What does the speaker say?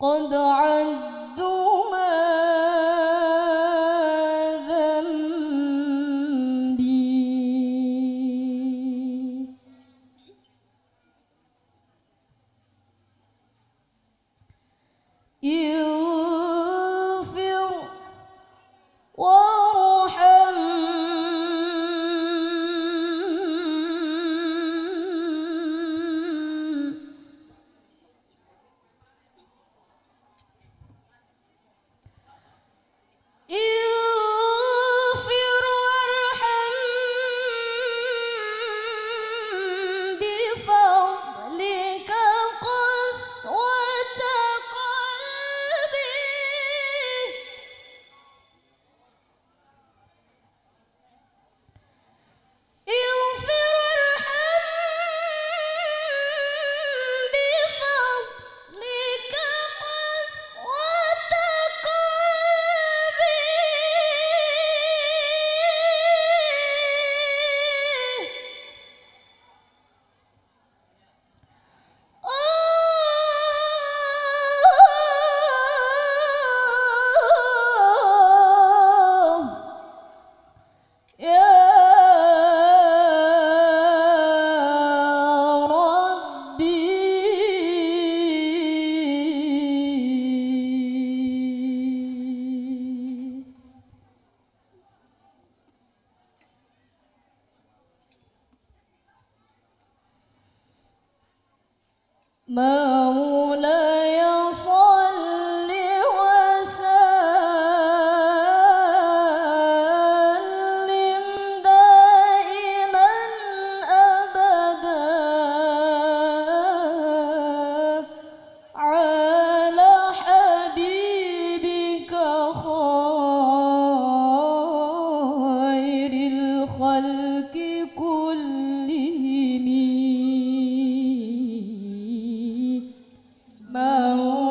قد عدوا Yeah. Mơ. bao